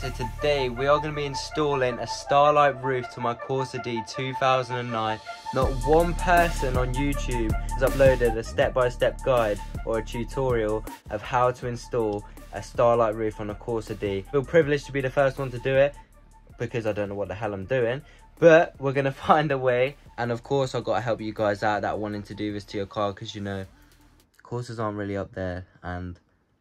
So today we are going to be installing a Starlight roof to my Corsa D 2009. Not one person on YouTube has uploaded a step-by-step -step guide or a tutorial of how to install a Starlight roof on a Corsa D. I feel privileged to be the first one to do it because I don't know what the hell I'm doing. But we're going to find a way. And of course I've got to help you guys out that wanting to do this to your car because you know, Corsas aren't really up there and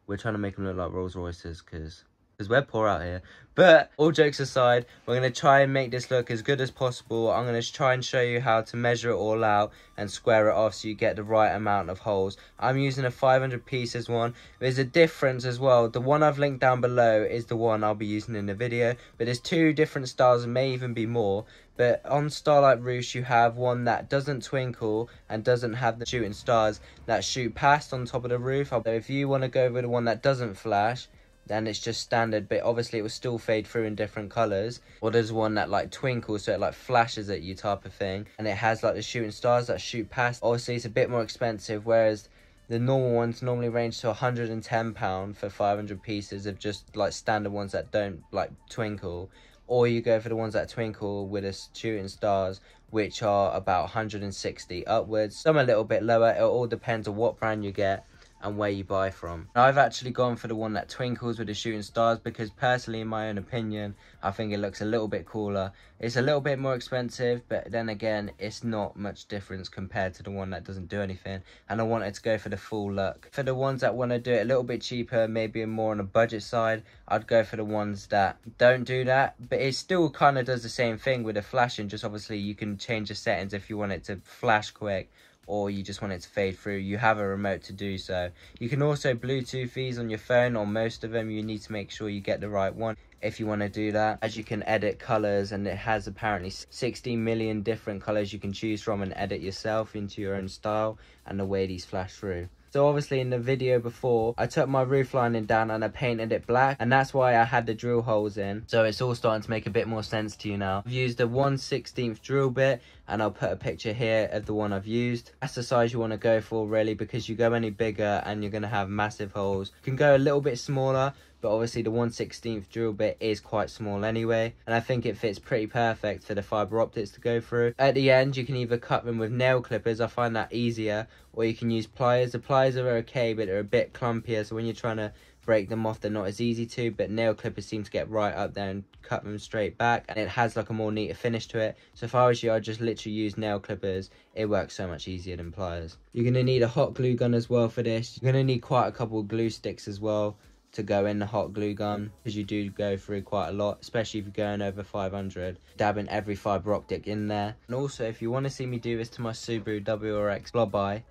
we're trying to make them look like Rolls Royces because because we're poor out here. But all jokes aside, we're going to try and make this look as good as possible. I'm going to try and show you how to measure it all out and square it off so you get the right amount of holes. I'm using a 500 pieces one. There's a difference as well. The one I've linked down below is the one I'll be using in the video. But there's two different styles and may even be more. But on Starlight Roofs, you have one that doesn't twinkle and doesn't have the shooting stars that shoot past on top of the roof. So if you want to go with the one that doesn't flash, then it's just standard but obviously it will still fade through in different colors or there's one that like twinkles so it like flashes at you type of thing and it has like the shooting stars that shoot past. Obviously it's a bit more expensive whereas the normal ones normally range to 110 pound for 500 pieces of just like standard ones that don't like twinkle. Or you go for the ones that twinkle with the shooting stars which are about 160 upwards. Some a little bit lower. It all depends on what brand you get and where you buy from. I've actually gone for the one that twinkles with the shooting stars because personally in my own opinion I think it looks a little bit cooler. It's a little bit more expensive but then again it's not much difference compared to the one that doesn't do anything and I wanted to go for the full look. For the ones that want to do it a little bit cheaper maybe more on a budget side I'd go for the ones that don't do that but it still kind of does the same thing with the flashing just obviously you can change the settings if you want it to flash quick or you just want it to fade through, you have a remote to do so. You can also Bluetooth these on your phone, or most of them, you need to make sure you get the right one if you want to do that. As you can edit colors, and it has apparently 60 million different colors you can choose from and edit yourself into your own style and the way these flash through. So obviously in the video before, I took my roof lining down and I painted it black. And that's why I had the drill holes in. So it's all starting to make a bit more sense to you now. I've used a 1 16th drill bit and I'll put a picture here of the one I've used. That's the size you want to go for really because you go any bigger and you're going to have massive holes. You can go a little bit smaller but obviously the 1 16th drill bit is quite small anyway and I think it fits pretty perfect for the fibre optics to go through. At the end you can either cut them with nail clippers, I find that easier, or you can use pliers. The pliers are okay but they're a bit clumpier so when you're trying to break them off they're not as easy to but nail clippers seem to get right up there and cut them straight back and it has like a more neater finish to it. So if I was you I'd just literally use nail clippers. It works so much easier than pliers. You're going to need a hot glue gun as well for this. You're going to need quite a couple of glue sticks as well to go in the hot glue gun because you do go through quite a lot especially if you're going over 500 dabbing every fiber optic in there. And also if you want to see me do this to my Subaru WRX blob eye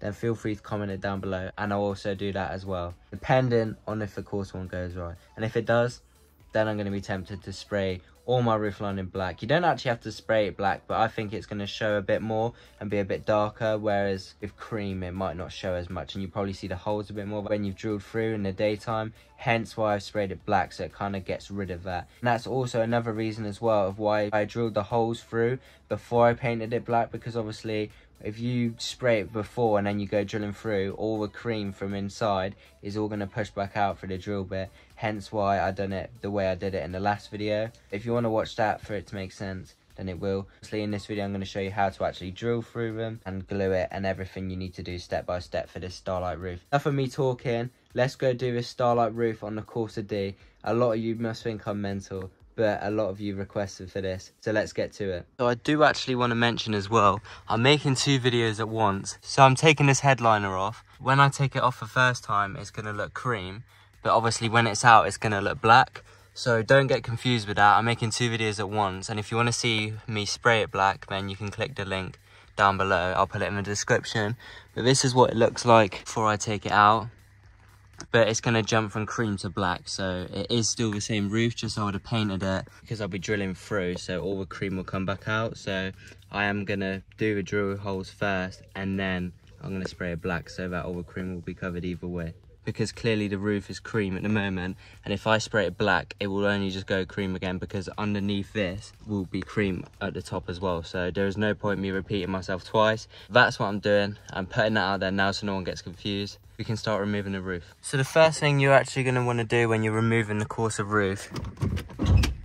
then feel free to comment it down below and I'll also do that as well depending on if the Corsa one goes right. And if it does then I'm going to be tempted to spray all my roof lining black. You don't actually have to spray it black, but I think it's going to show a bit more and be a bit darker, whereas with cream it might not show as much and you probably see the holes a bit more when you've drilled through in the daytime, hence why I've sprayed it black so it kind of gets rid of that. And that's also another reason as well of why I drilled the holes through before I painted it black, because obviously if you spray it before and then you go drilling through, all the cream from inside is all going to push back out for the drill bit. Hence why I done it the way I did it in the last video. If you want to watch that for it to make sense, then it will. Obviously in this video I'm going to show you how to actually drill through them and glue it and everything you need to do step by step for this starlight roof. Enough of me talking, let's go do this starlight roof on the Corsa D. A lot of you must think I'm mental, but a lot of you requested for this so let's get to it. So i do actually want to mention as well i'm making two videos at once. So i'm taking this headliner off. When i take it off the first time it's going to look cream but obviously when it's out it's going to look black. So don't get confused with that. I'm making two videos at once and if you want to see me spray it black then you can click the link down below. I'll put it in the description. But this is what it looks like before i take it out but it's going to jump from cream to black so it is still the same roof just I would have painted it. Because I'll be drilling through so all the cream will come back out so I am going to do the drill holes first and then I'm going to spray it black so that all the cream will be covered either way. Because clearly the roof is cream at the moment and if I spray it black it will only just go cream again because underneath this will be cream at the top as well. So there is no point me repeating myself twice. That's what I'm doing. I'm putting that out there now so no one gets confused we can start removing the roof so the first thing you're actually going to want to do when you're removing the Corsa roof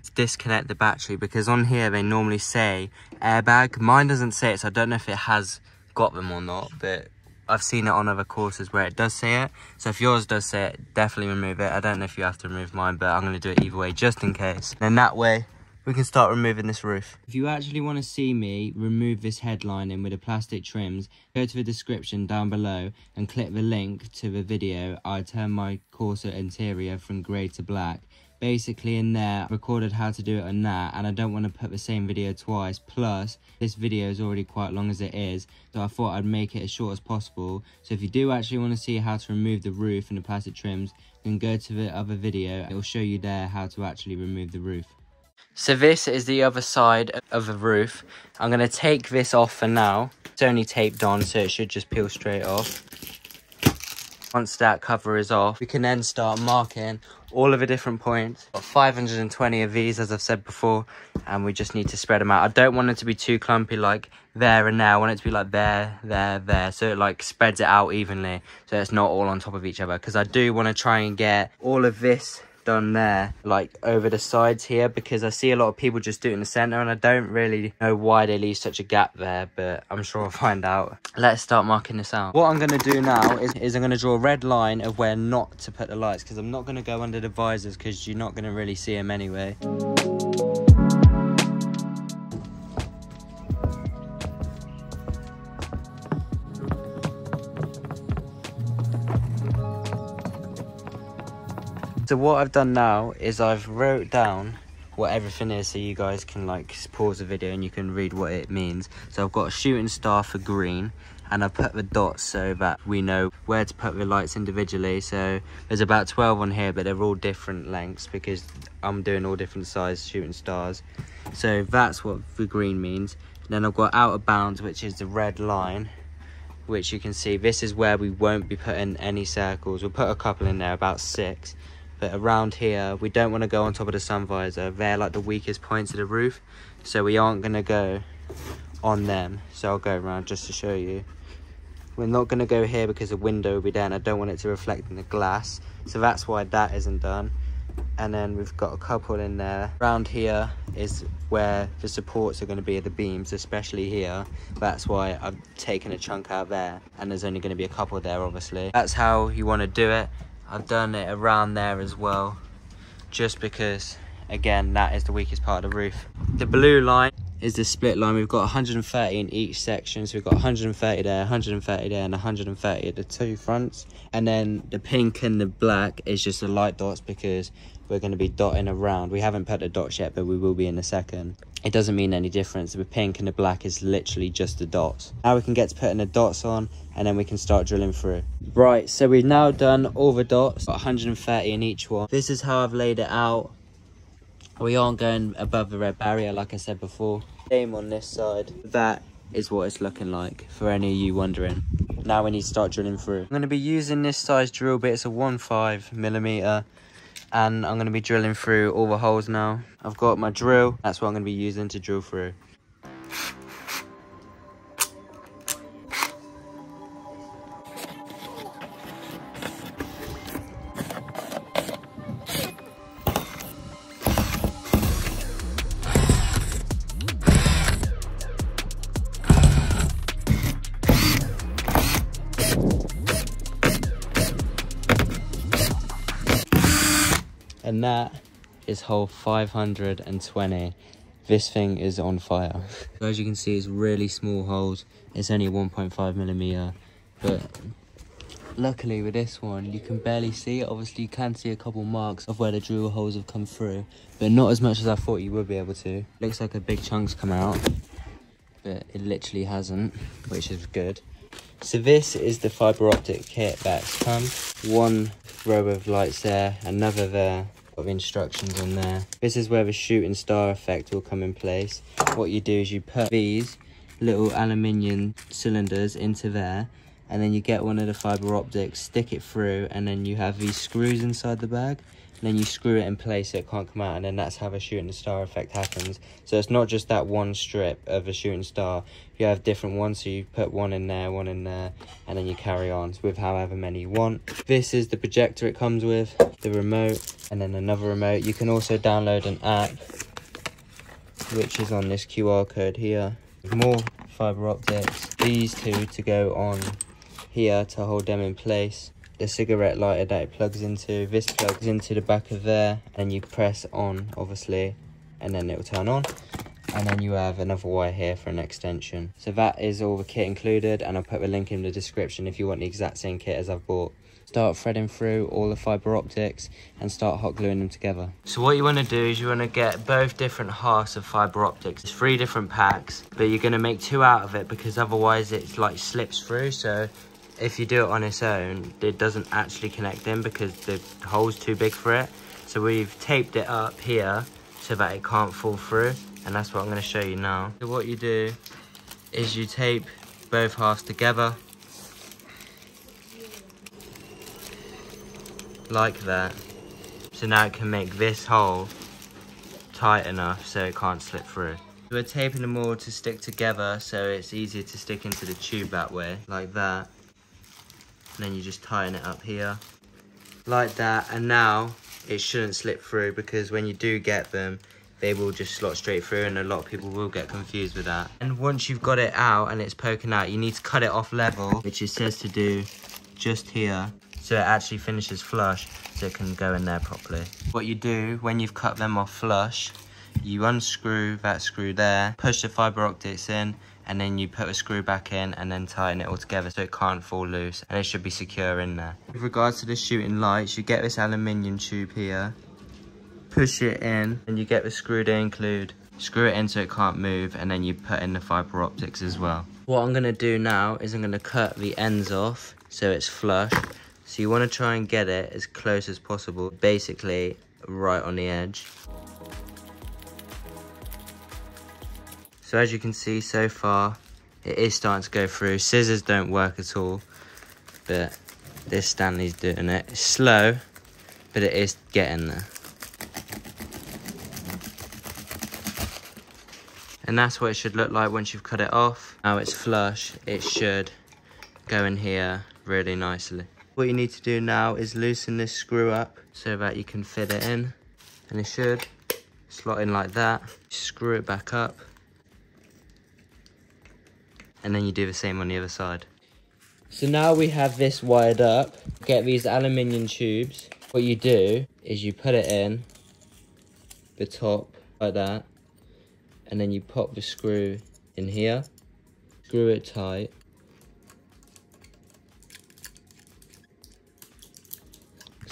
is disconnect the battery because on here they normally say airbag mine doesn't say it so I don't know if it has got them or not but I've seen it on other Corsas where it does say it. So if yours does say it, definitely remove it. I don't know if you have to remove mine, but I'm going to do it either way just in case. Then that way, we can start removing this roof. If you actually want to see me remove this headlining with the plastic trims, go to the description down below and click the link to the video. I turn my Corsa interior from grey to black. Basically in there I recorded how to do it on that and I don't want to put the same video twice. Plus this video is already quite long as it is so I thought I'd make it as short as possible. So if you do actually want to see how to remove the roof and the plastic trims then go to the other video. It will show you there how to actually remove the roof so this is the other side of the roof I'm going to take this off for now it's only taped on so it should just peel straight off once that cover is off, we can then start marking all of the different points. Got 520 of these, as I've said before, and we just need to spread them out. I don't want it to be too clumpy, like there and there. I want it to be like there, there, there, so it like spreads it out evenly, so it's not all on top of each other. Because I do want to try and get all of this done there like over the sides here because I see a lot of people just do it in the center and I don't really know why they leave such a gap there but I'm sure I'll find out. Let's start marking this out. What I'm going to do now is, is I'm going to draw a red line of where not to put the lights because I'm not going to go under the visors because you're not going to really see them anyway. So what I've done now is I've wrote down what everything is so you guys can like pause the video and you can read what it means. So I've got a shooting star for green and I put the dots so that we know where to put the lights individually. So there's about 12 on here but they're all different lengths because I'm doing all different size shooting stars. So that's what the green means. Then I've got out of bounds which is the red line which you can see this is where we won't be putting any circles. We'll put a couple in there, about six but around here we don't want to go on top of the sun visor. They're like the weakest points of the roof. So we aren't going to go on them. So i'll go around just to show you. We're not going to go here because the window will be there and i don't want it to reflect in the glass. So that's why that isn't done. And then we've got a couple in there. Around here is where the supports are going to be the beams especially here. That's why i've taken a chunk out there. And there's only going to be a couple there obviously. That's how you want to do it I've done it around there as well just because again that is the weakest part of the roof the blue line is the split line we've got 130 in each section so we've got 130 there 130 there and 130 at the two fronts and then the pink and the black is just the light dots because we're going to be dotting around. We haven't put the dots yet, but we will be in a second. It doesn't mean any difference. The pink and the black is literally just the dots. Now we can get to putting the dots on and then we can start drilling through. Right, so we've now done all the dots, got 130 in each one. This is how I've laid it out. We aren't going above the red barrier, like I said before. Same on this side. That is what it's looking like, for any of you wondering. Now we need to start drilling through. I'm going to be using this size drill bit. It's a 1.5 millimeter and I'm going to be drilling through all the holes now. I've got my drill, that's what I'm going to be using to drill through. That is hole 520 this thing is on fire. As you can see it's really small holes. It's only 1.5 millimeter but luckily with this one you can barely see it. Obviously you can see a couple marks of where the drill holes have come through but not as much as i thought you would be able to. Looks like a big chunk's come out but it literally hasn't which is good. So this is the fiber optic kit that's come. One row of lights there another there of instructions on there. This is where the shooting star effect will come in place. What you do is you put these little aluminium cylinders into there and then you get one of the fiber optics, stick it through, and then you have these screws inside the bag. Then you screw it in place so it can't come out, and then that's how the shooting star effect happens. So it's not just that one strip of a shooting star. You have different ones, so you put one in there, one in there, and then you carry on with however many you want. This is the projector it comes with, the remote, and then another remote. You can also download an app, which is on this QR code here. More fiber optics. These two to go on here to hold them in place. The cigarette lighter that it plugs into, this plugs into the back of there and you press on obviously and then it will turn on and then you have another wire here for an extension. So that is all the kit included and I'll put the link in the description if you want the exact same kit as I've bought. Start threading through all the fibre optics and start hot gluing them together. So what you want to do is you want to get both different halves of fibre optics. It's three different packs, but you're going to make two out of it because otherwise it like slips through. So if you do it on its own, it doesn't actually connect in because the hole's too big for it. So we've taped it up here so that it can't fall through. And that's what I'm going to show you now. So what you do is you tape both halves together like that. So now it can make this hole tight enough so it can't slip through. We're taping them all to stick together so it's easier to stick into the tube that way, like that. And then you just tighten it up here, like that. And now it shouldn't slip through because when you do get them, they will just slot straight through and a lot of people will get confused with that. And once you've got it out and it's poking out, you need to cut it off level, which it says to do just here so it actually finishes flush so it can go in there properly. What you do when you've cut them off flush, you unscrew that screw there, push the fibre optics in, and then you put a screw back in and then tighten it all together so it can't fall loose and it should be secure in there. With regards to the shooting lights, you get this aluminium tube here, push it in, and you get the screw to include. Screw it in so it can't move and then you put in the fibre optics as well. What I'm going to do now is I'm going to cut the ends off so it's flush so you want to try and get it as close as possible, basically right on the edge. So as you can see so far, it is starting to go through. Scissors don't work at all, but this Stanley's doing it. It's slow, but it is getting there. And that's what it should look like once you've cut it off. Now it's flush, it should go in here really nicely. What you need to do now is loosen this screw up so that you can fit it in. And it should slot in like that. Screw it back up. And then you do the same on the other side. So now we have this wired up. Get these aluminium tubes. What you do is you put it in the top like that. And then you pop the screw in here. Screw it tight.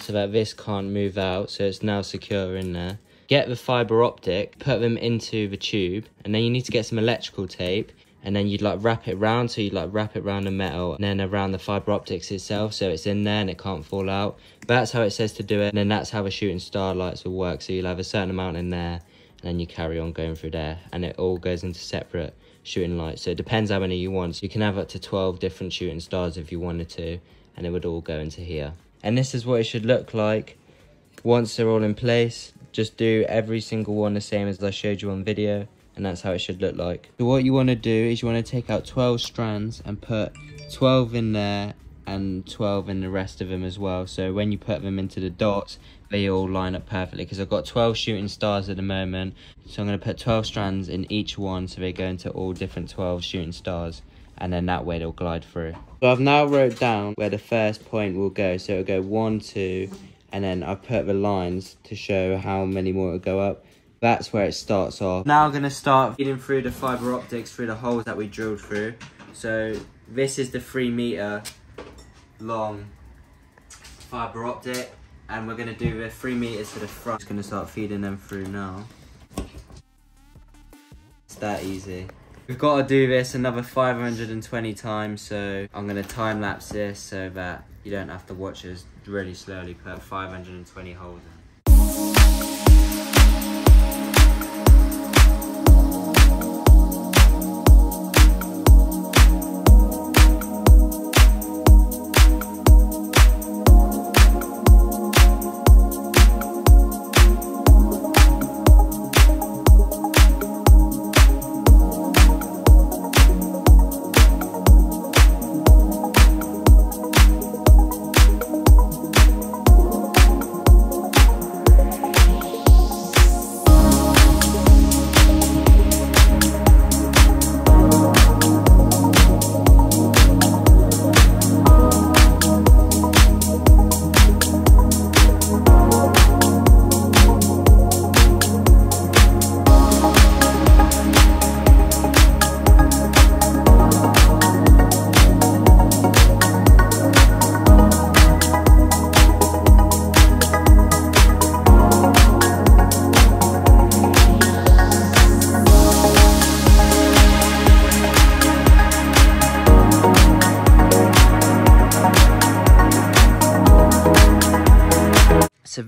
so that this can't move out so it's now secure in there get the fiber optic put them into the tube and then you need to get some electrical tape and then you'd like wrap it round. So you'd like wrap it around the metal and then around the fiber optics itself. So it's in there and it can't fall out. But that's how it says to do it. And then that's how the shooting star lights will work. So you'll have a certain amount in there and then you carry on going through there and it all goes into separate shooting lights. So it depends how many you want. So you can have up to 12 different shooting stars if you wanted to and it would all go into here. And this is what it should look like once they're all in place. Just do every single one the same as I showed you on video and that's how it should look like so what you want to do is you want to take out 12 strands and put 12 in there and 12 in the rest of them as well so when you put them into the dots they all line up perfectly because I've got 12 shooting stars at the moment so I'm going to put 12 strands in each one so they go into all different 12 shooting stars and then that way they'll glide through. So I've now wrote down where the first point will go. So it'll go one, two, and then I've put the lines to show how many more will go up. That's where it starts off. Now I'm gonna start feeding through the fiber optics through the holes that we drilled through. So this is the three meter long fiber optic and we're gonna do the three meters to the front. Just gonna start feeding them through now. It's that easy. We've got to do this another 520 times, so I'm going to time lapse this so that you don't have to watch us really slowly put 520 holes in.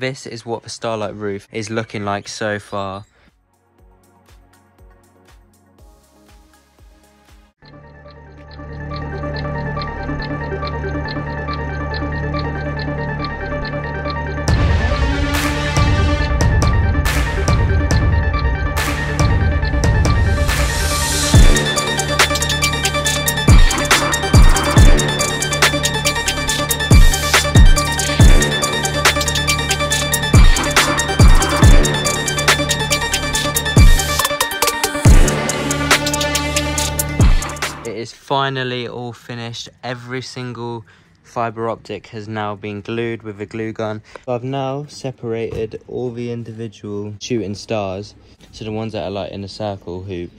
This is what the Starlight roof is looking like so far. Every single fiber optic has now been glued with a glue gun. I've now separated all the individual shooting stars. So the ones that are like in a circle hoop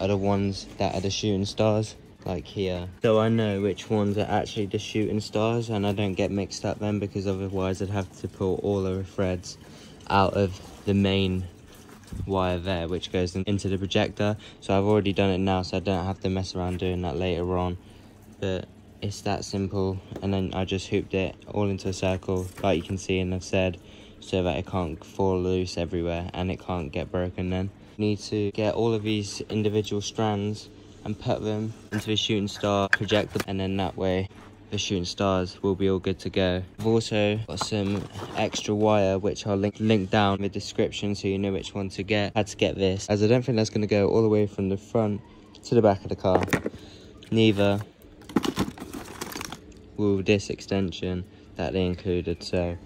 are the ones that are the shooting stars like here. So I know which ones are actually the shooting stars and I don't get mixed up then because otherwise I'd have to pull all the threads out of the main wire there which goes into the projector so I've already done it now so I don't have to mess around doing that later on but it's that simple and then I just hooped it all into a circle like you can see and I've said so that it can't fall loose everywhere and it can't get broken then You need to get all of these individual strands and put them into the shooting star projector and then that way the shooting stars will be all good to go. I've also got some extra wire which I'll link, link down in the description so you know which one to get. I had to get this as I don't think that's going to go all the way from the front to the back of the car. Neither will this extension that they included so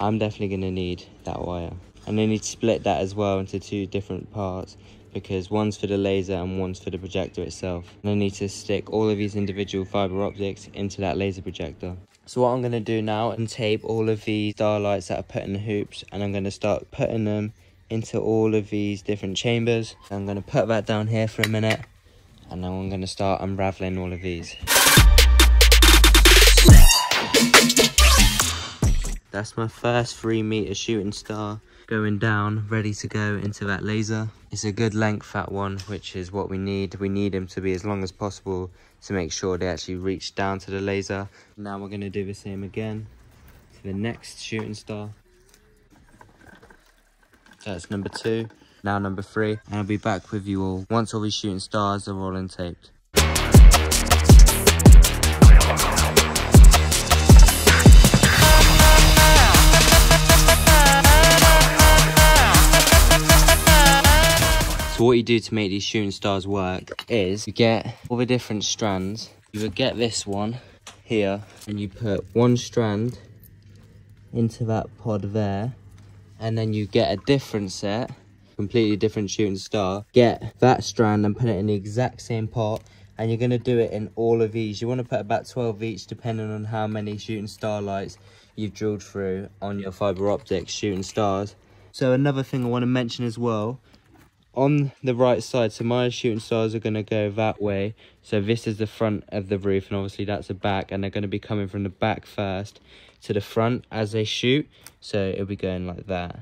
I'm definitely going to need that wire. And I need to split that as well into two different parts because one's for the laser and one's for the projector itself. And I need to stick all of these individual fiber optics into that laser projector. So what I'm going to do now is tape all of these starlights that are put in the hoops and I'm going to start putting them into all of these different chambers. I'm going to put that down here for a minute and now I'm going to start unraveling all of these. That's my first three meter shooting star going down, ready to go into that laser. It's a good length, that one, which is what we need. We need them to be as long as possible to make sure they actually reach down to the laser. Now we're going to do the same again to the next shooting star. That's number two. Now number three. And I'll be back with you all once all these shooting stars are all in taped. So what you do to make these shooting stars work is you get all the different strands. You would get this one here and you put one strand into that pod there and then you get a different set completely different shooting star. Get that strand and put it in the exact same pot and you're going to do it in all of these. You want to put about 12 each depending on how many shooting star lights you've drilled through on your fiber optics shooting stars. So another thing i want to mention as well on the right side so my shooting stars are going to go that way. So this is the front of the roof and obviously that's the back and they're going to be coming from the back first to the front as they shoot. So it'll be going like that.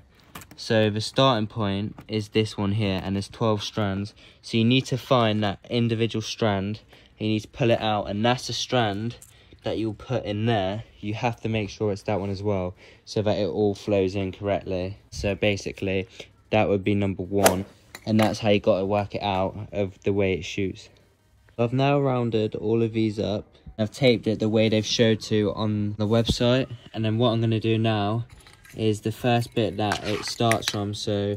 So the starting point is this one here and there's 12 strands. So you need to find that individual strand. You need to pull it out and that's the strand that you'll put in there. You have to make sure it's that one as well so that it all flows in correctly. So basically that would be number one and that's how you got to work it out of the way it shoots. I've now rounded all of these up. I've taped it the way they've showed to on the website and then what I'm going to do now is the first bit that it starts from so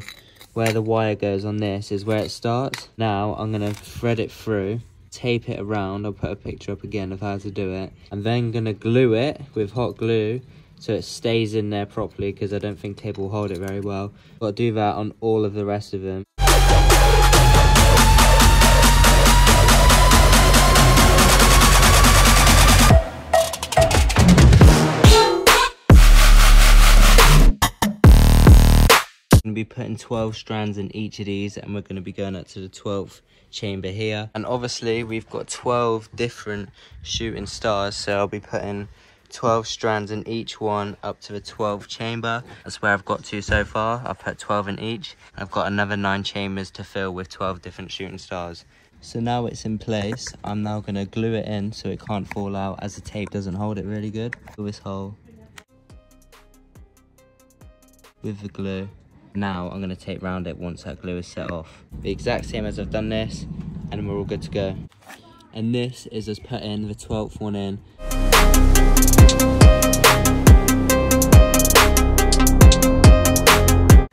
where the wire goes on this is where it starts. Now I'm going to thread it through, tape it around, I'll put a picture up again of how to do it. I'm then going to glue it with hot glue so it stays in there properly because I don't think tape will hold it very well. Got to do that on all of the rest of them. Be putting 12 strands in each of these and we're going to be going up to the 12th chamber here. And obviously we've got 12 different shooting stars so I'll be putting 12 strands in each one up to the 12th chamber. That's where I've got to so far. I've put 12 in each. I've got another nine chambers to fill with 12 different shooting stars. So now it's in place I'm now going to glue it in so it can't fall out as the tape doesn't hold it really good. Fill this hole with the glue. Now I'm gonna tape round it once that glue is set off. The exact same as I've done this, and we're all good to go. And this is us putting the 12th one in.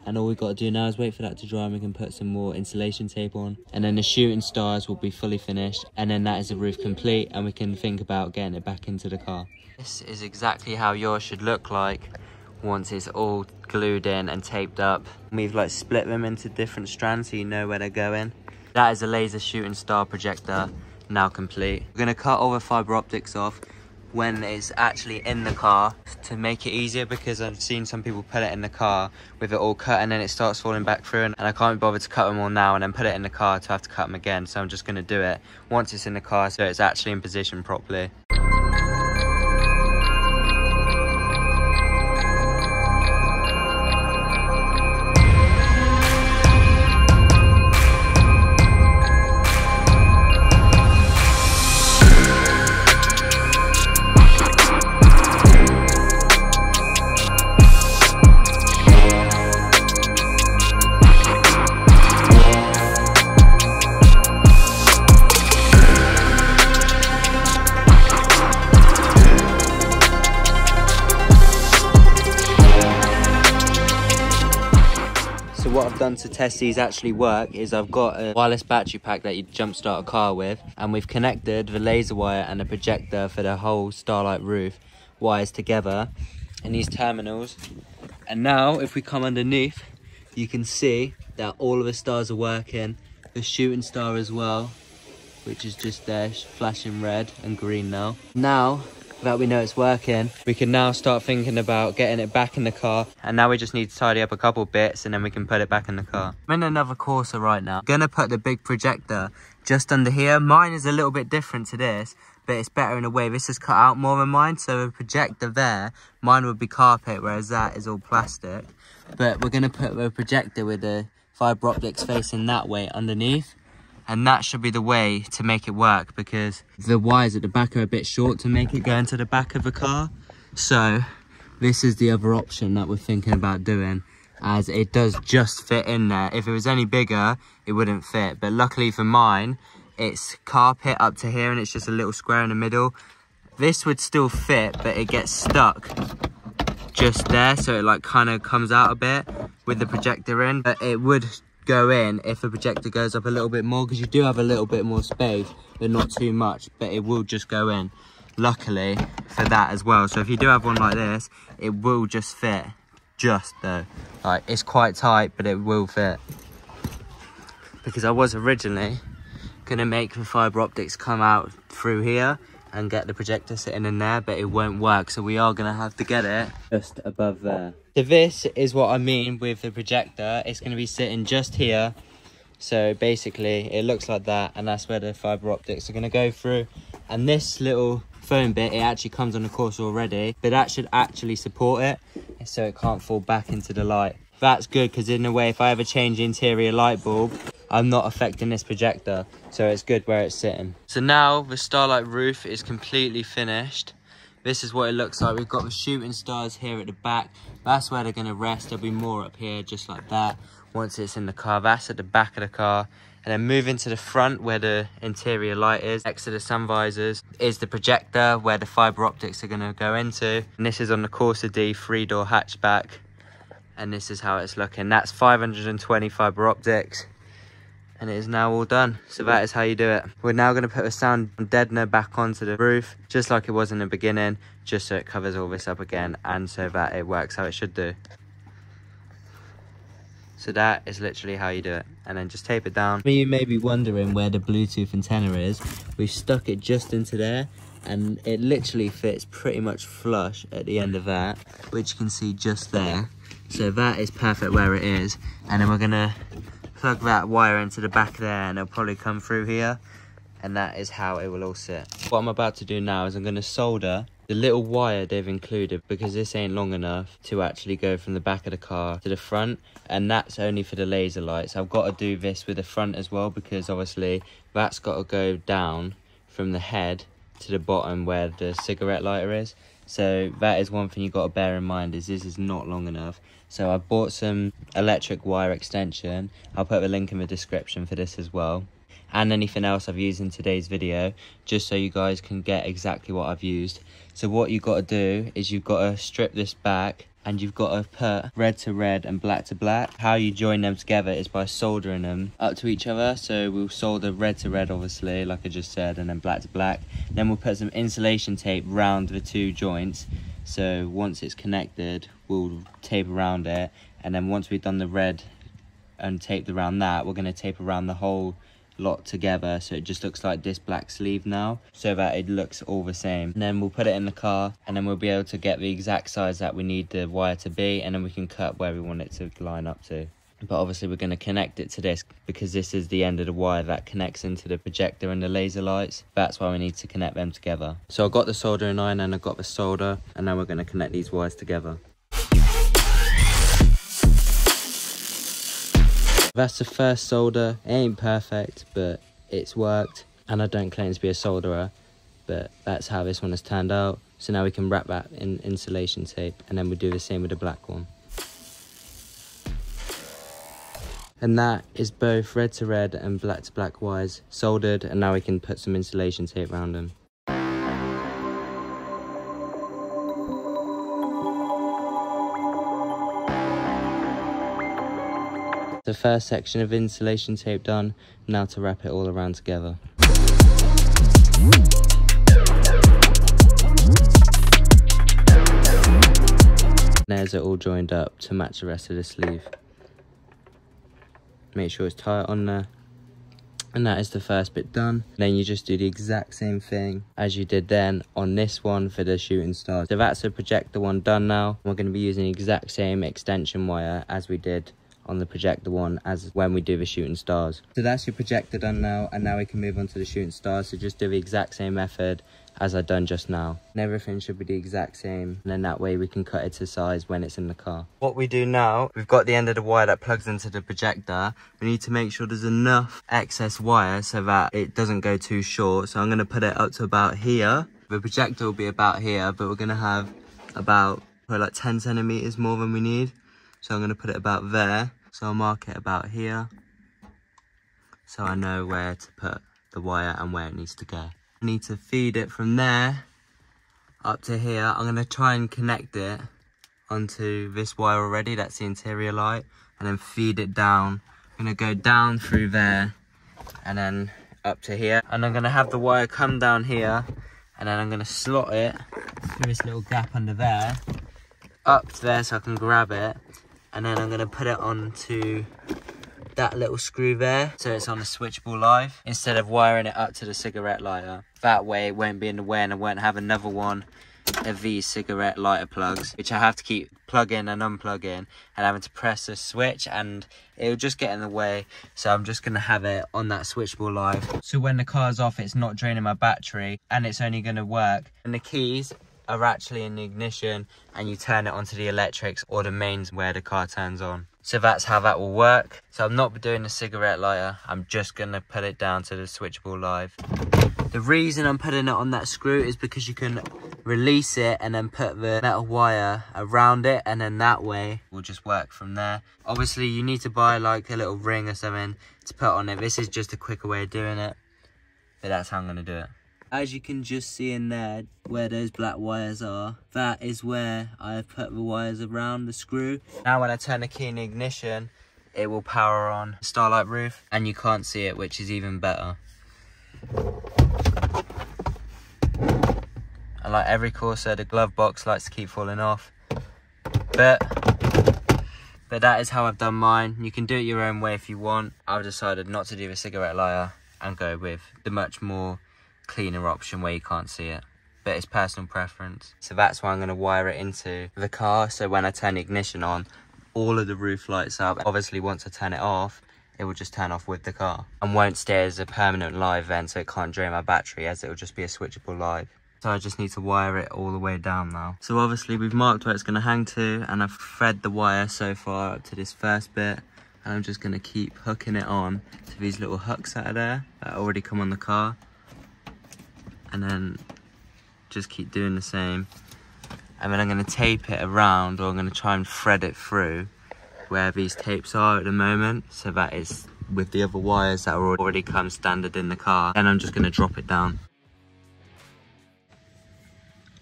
And all we've got to do now is wait for that to dry and we can put some more insulation tape on. And then the shooting stars will be fully finished. And then that is the roof complete and we can think about getting it back into the car. This is exactly how yours should look like once it's all glued in and taped up. We've like split them into different strands so you know where they're going. That is a laser shooting star projector now complete. We're gonna cut all the fiber optics off when it's actually in the car to make it easier because I've seen some people put it in the car with it all cut and then it starts falling back through and, I can't be bothered to cut them all now and then put it in the car to have to cut them again so I'm just going to do it once it's in the car so it's actually in position properly. Test these actually work is I've got a wireless battery pack that you jumpstart a car with and we've connected the laser wire and the projector for the whole Starlight roof wires together in these terminals. And now if we come underneath you can see that all of the stars are working the shooting star as well which is just there flashing red and green now. Now that we know it's working, we can now start thinking about getting it back in the car. And now we just need to tidy up a couple bits and then we can put it back in the car. I'm in another Corsa right now. Gonna put the big projector just under here. Mine is a little bit different to this, but it's better in a way. This is cut out more than mine, so a projector there, mine would be carpet, whereas that is all plastic. But we're gonna put a projector with the fiber optics facing that way underneath and that should be the way to make it work because the wires at the back are a bit short to make it go into the back of the car. So this is the other option that we're thinking about doing as it does just fit in there. If it was any bigger it wouldn't fit. But luckily for mine it's carpet up to here and it's just a little square in the middle. This would still fit but it gets stuck just there. So it like kind of comes out a bit with the projector in but it would go in if the projector goes up a little bit more because you do have a little bit more space but not too much but it will just go in. Luckily for that as well. So if you do have one like this it will just fit just though. Like it's quite tight but it will fit. Because I was originally gonna make the fiber optics come out through here and get the projector sitting in there but it won't work. So we are gonna have to get it. Just above there. So this is what I mean with the projector. It's gonna be sitting just here. So basically it looks like that and that's where the fiber optics are gonna go through. And this little foam bit it actually comes on the Corsa already but that should actually support it so it can't fall back into the light that's good because in a way if I ever change the interior light bulb I'm not affecting this projector, so it's good where it's sitting. So now the Starlight roof is completely finished. This is what it looks like. We've got the shooting stars here at the back. That's where they're gonna rest. There'll be more up here, just like that. Once it's in the car, that's at the back of the car. And then moving to the front where the interior light is, next to the sun visors, is the projector where the fiber optics are gonna go into. And this is on the Corsa D three-door hatchback. And this is how it's looking. That's 520 fiber optics and it is now all done. So that is how you do it. We're now going to put a sound deadener back onto the roof, just like it was in the beginning, just so it covers all this up again and so that it works how it should do. So that is literally how you do it. And then just tape it down. You may be wondering where the Bluetooth antenna is. We've stuck it just into there and it literally fits pretty much flush at the end of that, which you can see just there. So that is perfect where it is. And then we're gonna plug that wire into the back there and it'll probably come through here and that is how it will all sit. What I'm about to do now is I'm to solder the little wire they've included because this ain't long enough to actually go from the back of the car to the front and that's only for the laser lights. I've got to do this with the front as well because obviously that's got to go down from the head to the bottom where the cigarette lighter is. So that is one thing you've got to bear in mind is this is not long enough. So I bought some electric wire extension. I'll put a link in the description for this as well. And anything else I've used in today's video, just so you guys can get exactly what I've used. So what you've got to do is you've got to strip this back and you've got to put red to red and black to black. How you join them together is by soldering them up to each other. So we'll solder red to red, obviously, like I just said, and then black to black. Then we'll put some insulation tape round the two joints. So once it's connected, we'll tape around it. And then once we've done the red and taped around that, we're going to tape around the whole lot together. So it just looks like this black sleeve now so that it looks all the same. And then we'll put it in the car and then we'll be able to get the exact size that we need the wire to be and then we can cut where we want it to line up to but obviously we're going to connect it to this because this is the end of the wire that connects into the projector and the laser lights that's why we need to connect them together so i've got the soldering iron and i've got the solder and now we're going to connect these wires together That's the first solder. It ain't perfect, but it's worked. And I don't claim to be a solderer, but that's how this one has turned out. So now we can wrap that in insulation tape and then we'll do the same with the black one. And that is both red to red and black to black wires soldered and now we can put some insulation tape around them. The first section of insulation tape done, now to wrap it all around together. There's it all joined up to match the rest of the sleeve. Make sure it's tight on there. And that is the first bit done. Then you just do the exact same thing as you did then on this one for the shooting stars. So that's the projector one done now. We're going to be using the exact same extension wire as we did on the projector one as when we do the shooting stars. So that's your projector done now and now we can move on to the shooting stars. So just do the exact same method as I done just now. And everything should be the exact same and then that way we can cut it to size when it's in the car. What we do now, we've got the end of the wire that plugs into the projector. We need to make sure there's enough excess wire so that it doesn't go too short. So I'm going to put it up to about here. The projector will be about here but we're going to have about like 10 centimeters more than we need. So I'm going to put it about there. So I'll mark it about here. So I know where to put the wire and where it needs to go. I need to feed it from there up to here. I'm going to try and connect it onto this wire already. That's the interior light. And then feed it down. I'm going to go down through there and then up to here. And I'm going to have the wire come down here. And then I'm going to slot it through this little gap under there up to there so I can grab it and then I'm going to put it onto that little screw there. So it's on the switchable live. Instead of wiring it up to the cigarette lighter. That way it won't be in the way and I won't have another one of these cigarette lighter plugs which I have to keep plugging and unplugging and having to press a switch and it'll just get in the way. So I'm just going to have it on that switchable live. So when the car's off it's not draining my battery and it's only going to work and the keys are actually in the ignition and you turn it onto the electrics or the mains where the car turns on. So that's how that will work. So I'm not doing a cigarette lighter. I'm just to put it down to the switchable live. The reason I'm putting it on that screw is because you can release it and then put the metal wire around it and then that way will just work from there. Obviously you need to buy like a little ring or something to put on it. This is just a quicker way of doing it. But that's how I'm to do it as you can just see in there where those black wires are that is where I have put the wires around the screw. Now when I turn the key in the ignition it will power on starlight roof and you can't see it which is even better. And like every Corsa the glove box likes to keep falling off. But but that is how I've done mine. You can do it your own way if you want. I've decided not to do a cigarette lighter and go with the much more cleaner option where you can't see it. But it's personal preference. So that's why i'm going to wire it into the car. So when i turn the ignition on all of the roof lights up. Obviously once i turn it off it will just turn off with the car. And won't stay as a permanent live vent so it can't drain my battery as it will just be a switchable live. So I just need to wire it all the way down now. So obviously we've marked where it's going to hang to and I've fed the wire so far up to this first bit. And I'm just going to keep hooking it on to these little hooks that are there that already come on the car and then just keep doing the same. And then I'm going to tape it around or I'm going to try and thread it through where these tapes are at the moment so that it's with the other wires that are already come standard in the car. And I'm just going to drop it down.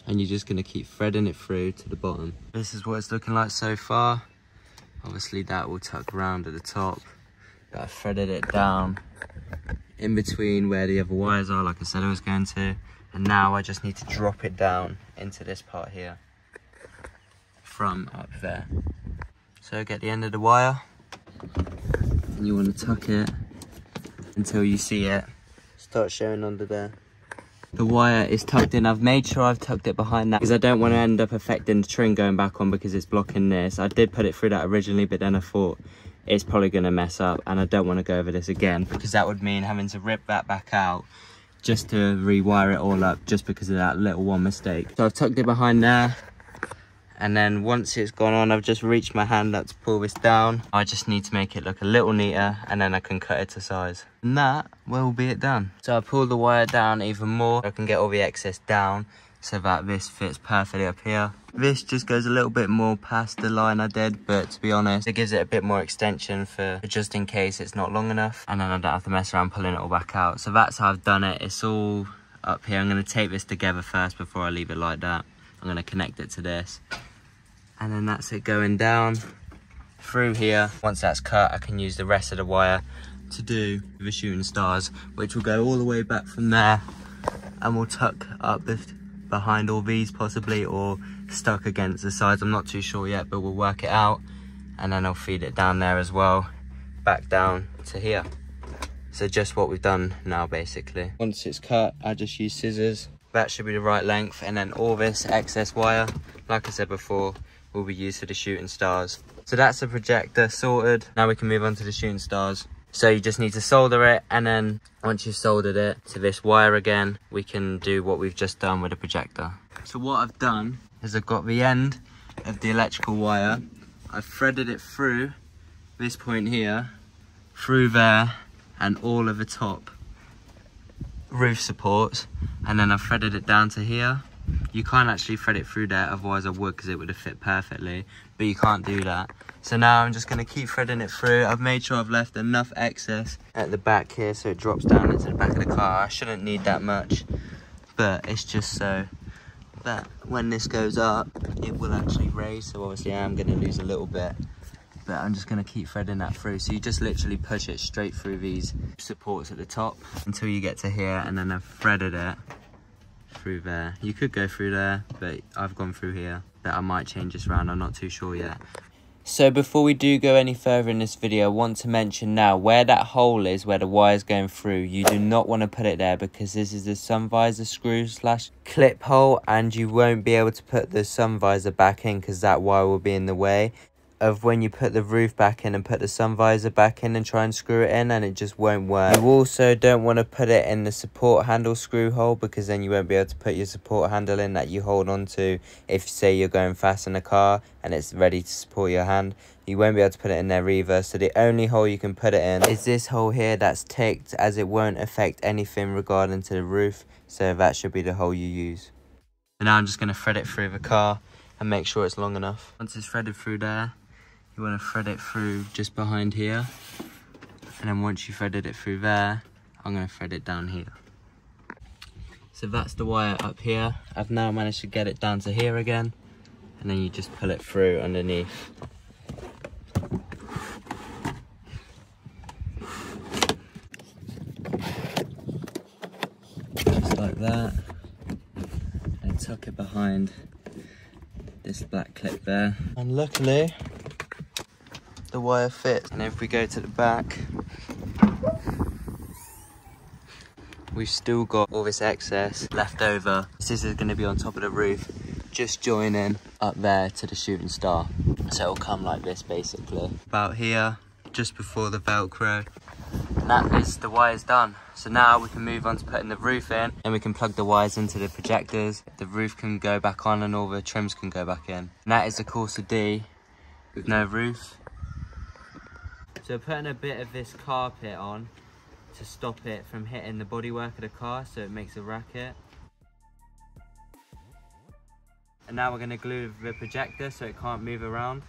And you're just going to keep threading it through to the bottom. This is what it's looking like so far. Obviously that will tuck around at the top. But I threaded it down in between where the other wires are like I said I was going to and now I just need to drop it down into this part here from up there so get the end of the wire and you want to tuck it until you see it start showing under there. The wire is tucked in. I've made sure I've tucked it behind that because I don't want to end up affecting the trim going back on because it's blocking this. I did put it through that originally, but then I thought it's probably going to mess up and I don't want to go over this again because that would mean having to rip that back out just to rewire it all up just because of that little one mistake. So I've tucked it behind there and then once it's gone on I've just reached my hand up to pull this down. I just need to make it look a little neater and then I can cut it to size. And that will be it done. So I pull the wire down even more so I can get all the excess down so that this fits perfectly up here. This just goes a little bit more past the line I did but to be honest it gives it a bit more extension for just in case it's not long enough. And then I don't have to mess around pulling it all back out. So that's how I've done it. It's all up here. I'm going to tape this together first before I leave it like that. I'm going to connect it to this. And then that's it going down through here. Once that's cut, I can use the rest of the wire to do the shooting stars, which will go all the way back from there. And we'll tuck up behind all these possibly or stuck against the sides. I'm not too sure yet, but we'll work it out and then I'll feed it down there as well, back down to here. So just what we've done now basically. Once it's cut, I just use scissors. That should be the right length and then all this excess wire, like I said before, will be used for the shooting stars. So that's the projector sorted. Now we can move on to the shooting stars. So you just need to solder it and then once you've soldered it to this wire again, we can do what we've just done with the projector. So what I've done is I've got the end of the electrical wire. I've threaded it through this point here, through there and all of the top roof supports and then I've threaded it down to here you can't actually thread it through there otherwise I would because it would have fit perfectly. But you can't do that. So now I'm just going to keep threading it through. I've made sure I've left enough excess at the back here so it drops down into the back of the car. I shouldn't need that much but it's just so that when this goes up it will actually raise. So obviously I am going to lose a little bit but I'm just going to keep threading that through. So you just literally push it straight through these supports at the top until you get to here and then I've threaded it through there. You could go through there, but I've gone through here. That I might change this around, I'm not too sure yet. So before we do go any further in this video, I want to mention now where that hole is, where the wire is going through, you do not want to put it there because this is the sun visor screw slash clip hole and you won't be able to put the sun visor back in because that wire will be in the way of when you put the roof back in and put the sun visor back in and try and screw it in and it just won't work. You also don't want to put it in the support handle screw hole because then you won't be able to put your support handle in that you hold on to if say you're going fast in a car and it's ready to support your hand. You won't be able to put it in there either so the only hole you can put it in is this hole here that's ticked as it won't affect anything regarding to the roof so that should be the hole you use. And now I'm just going to thread it through the car and make sure it's long enough. Once it's threaded through there, you want to thread it through just behind here and then once you threaded it through there I'm going to thread it down here. So that's the wire up here. I've now managed to get it down to here again and then you just pull it through underneath. Just like that. And tuck it behind this black clip there. And luckily the wire fits. And if we go to the back, we've still got all this excess left over. This is going to be on top of the roof, just joining up there to the shooting star. So it'll come like this basically. About here, just before the Velcro. And that is the wires done. So now we can move on to putting the roof in and we can plug the wires into the projectors. The roof can go back on and all the trims can go back in. And that is the Corsa D with no roof. So putting a bit of this carpet on to stop it from hitting the bodywork of the car so it makes a racket. And now we're going to glue the projector so it can't move around.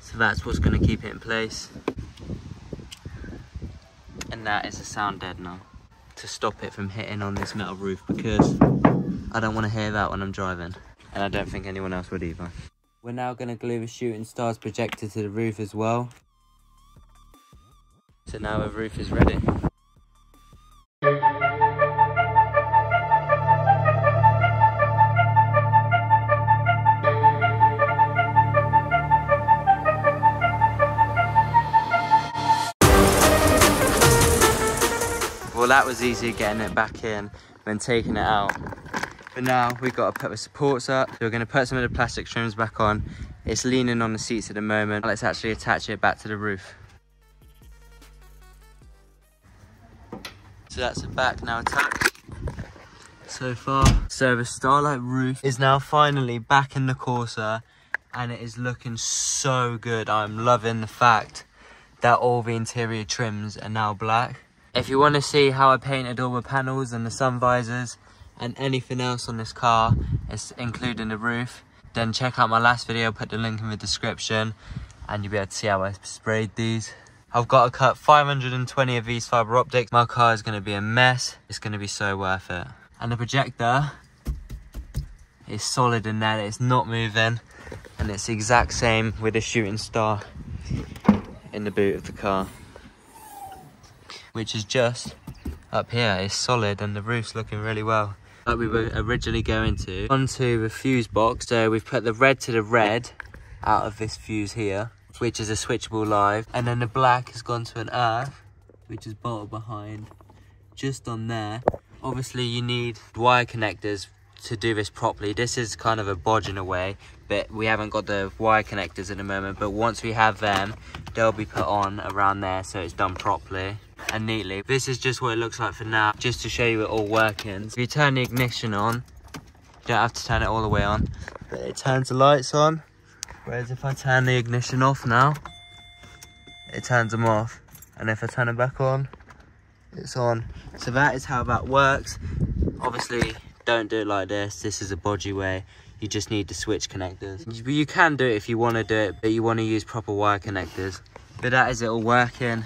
So that's what's going to keep it in place. And that is a sound deadener to stop it from hitting on this metal roof because I don't want to hear that when I'm driving. And I don't think anyone else would either. We're now going to glue the shooting stars projector to the roof as well. So now the roof is ready. Well that was easy getting it back in then taking it out. But now we've got to put the supports up. So we're going to put some of the plastic trims back on. It's leaning on the seats at the moment. Let's actually attach it back to the roof. So that's the back now attached so far. So the Starlight roof is now finally back in the Corsa and it is looking so good. I'm loving the fact that all the interior trims are now black. If you want to see how I painted all the panels and the sun visors and anything else on this car, it's including the roof, then check out my last video, I'll put the link in the description and you'll be able to see how I sprayed these. I've got to cut 520 of these fibre optics. My car is going to be a mess. It's going to be so worth it. And the projector is solid in there. It's not moving. And it's exact same with the shooting star in the boot of the car which is just up here. It's solid and the roof's looking really well. We were originally going to. Onto the fuse box. So we've put the red to the red out of this fuse here, which is a switchable live. And then the black has gone to an earth, which is bolted behind just on there. Obviously you need wire connectors to do this properly. This is kind of a bodge in a way, but we haven't got the wire connectors at the moment. But once we have them, they'll be put on around there so it's done properly and neatly. This is just what it looks like for now, just to show you it all working. If you turn the ignition on, you don't have to turn it all the way on, but it turns the lights on. Whereas if I turn the ignition off now, it turns them off. And if I turn them back on, it's on. So that is how that works. Obviously, don't do it like this. This is a bodgy way. You just need the switch connectors. You can do it if you want to do it, but you want to use proper wire connectors. But that is it all working.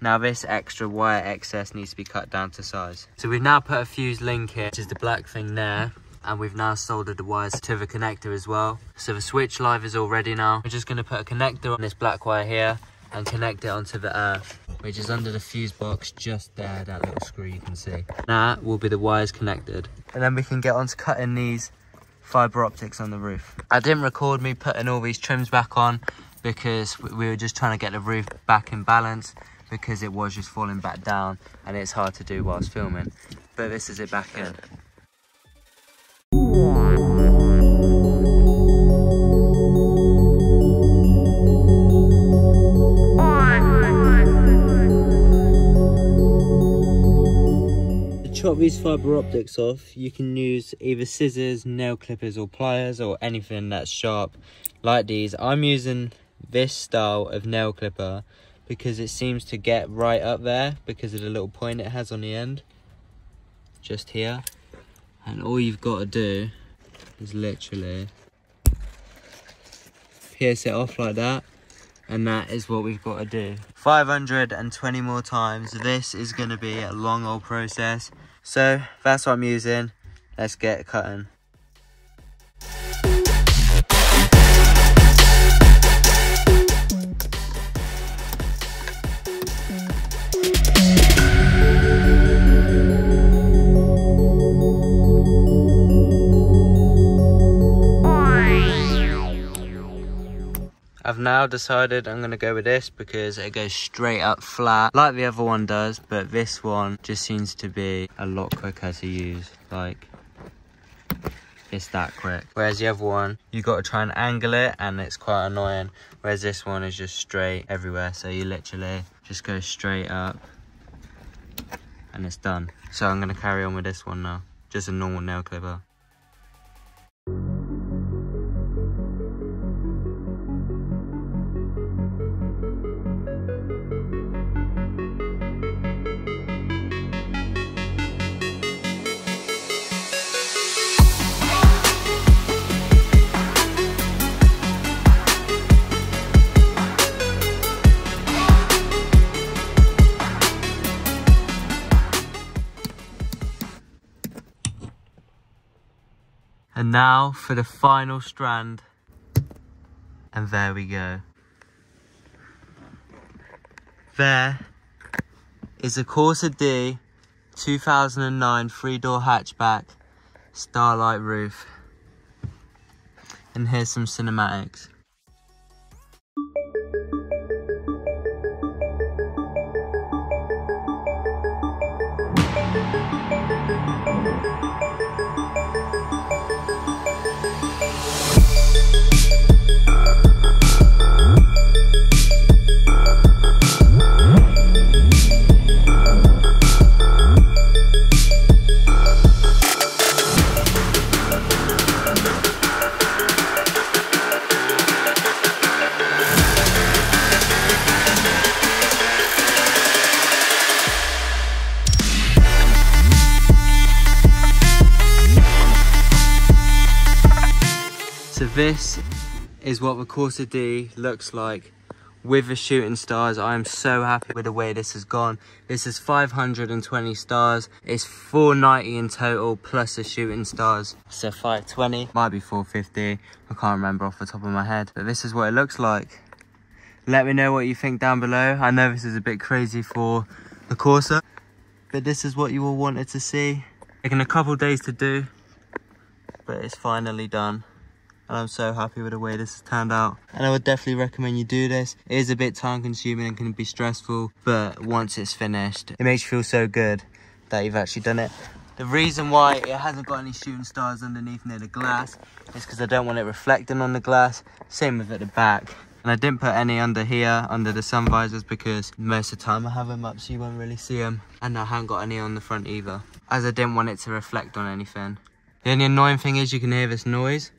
Now this extra wire excess needs to be cut down to size. So we've now put a fuse link here, which is the black thing there. And we've now soldered the wires to the connector as well. So the switch live is all ready now. We're just gonna put a connector on this black wire here and connect it onto the earth, which is under the fuse box just there, that little screw you can see. That will be the wires connected. And then we can get on to cutting these fiber optics on the roof. I didn't record me putting all these trims back on because we were just trying to get the roof back in balance because it was just falling back down and it's hard to do whilst filming. But this is it back in. Chop these fibre optics off, you can use either scissors, nail clippers or pliers or anything that's sharp like these. I'm using this style of nail clipper because it seems to get right up there because of the little point it has on the end. Just here. And all you've got to do is literally pierce it off like that. And that is what we've got to do 520 more times. This is going to be a long old process. So that's what i'm using. Let's get cutting I've now decided I'm going to go with this because it goes straight up flat like the other one does, but this one just seems to be a lot quicker to use. Like, it's that quick. Whereas the other one, you got to try and angle it and it's quite annoying. Whereas this one is just straight everywhere. So you literally just go straight up and it's done. So I'm going to carry on with this one now. Just a normal nail clipper. And now for the final strand. And there we go. There is a Corsa D 2009 three-door hatchback starlight roof. And here's some cinematics. Is what the Corsa D looks like with the shooting stars. I am so happy with the way this has gone. This is 520 stars. It's 490 in total plus the shooting stars. So 520, might be 450. I can't remember off the top of my head, but this is what it looks like. Let me know what you think down below. I know this is a bit crazy for the Corsa, but this is what you all wanted to see. Taking a couple days to do, but it's finally done and I'm so happy with the way this has turned out. And I would definitely recommend you do this. It is a bit time consuming and can be stressful, but once it's finished, it makes you feel so good that you've actually done it. The reason why it hasn't got any shooting stars underneath near the glass is because I don't want it reflecting on the glass. Same with at the back. And I didn't put any under here, under the sun visors, because most of the time I have them up so you won't really see them. And I haven't got any on the front either, as I didn't want it to reflect on anything. The only annoying thing is you can hear this noise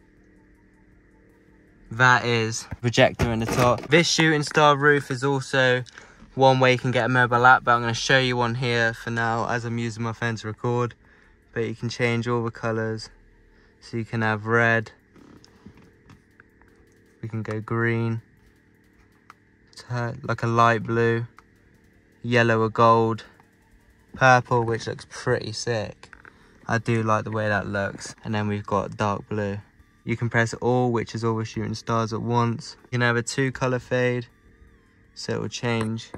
that is projector in the top. This shooting star roof is also one way you can get a mobile app, but I'm going to show you one here for now as I'm using my phone to record. But you can change all the colours. So you can have red. We can go green. Like a light blue. Yellow or gold. Purple, which looks pretty sick. I do like the way that looks. And then we've got dark blue. You can press all, which is always shooting stars at once. You can have a two color fade, so it will change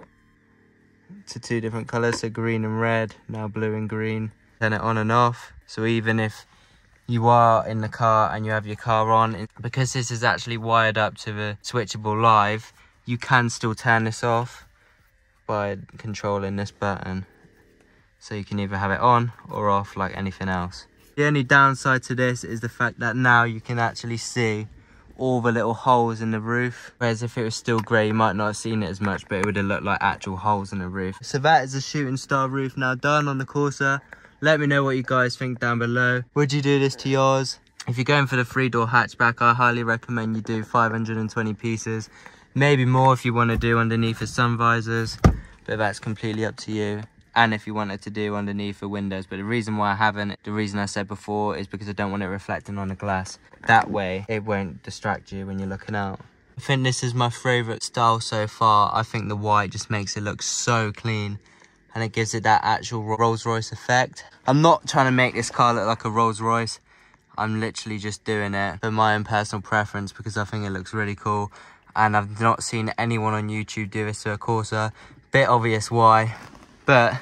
to two different colors, so green and red, now blue and green. Turn it on and off, so even if you are in the car and you have your car on, because this is actually wired up to the switchable live, you can still turn this off by controlling this button. So you can either have it on or off like anything else. The only downside to this is the fact that now you can actually see all the little holes in the roof. Whereas if it was still grey, you might not have seen it as much, but it would have looked like actual holes in the roof. So that is a shooting star roof now done on the Corsa. Let me know what you guys think down below. Would you do this to yours? If you're going for the three-door hatchback, I highly recommend you do 520 pieces. Maybe more if you want to do underneath the sun visors, but that's completely up to you and if you wanted to do underneath the windows. But the reason why I haven't the reason I said before is because I don't want it reflecting on the glass. That way it won't distract you when you're looking out. I think this is my favorite style so far. I think the white just makes it look so clean and it gives it that actual Rolls Royce effect. I'm not trying to make this car look like a Rolls Royce. I'm literally just doing it for my own personal preference because I think it looks really cool. And I've not seen anyone on YouTube do this to a Corsa. Bit obvious why but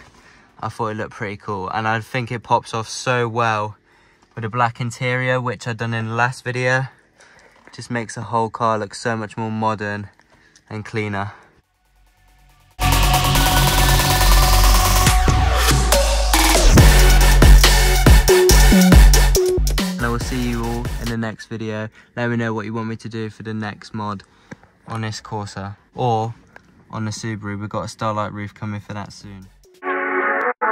I thought it looked pretty cool and I think it pops off so well with a black interior which I done in the last video just makes the whole car look so much more modern and cleaner and I will see you all in the next video let me know what you want me to do for the next mod on this Corsa or on the Subaru. We've got a Starlight roof coming for that soon.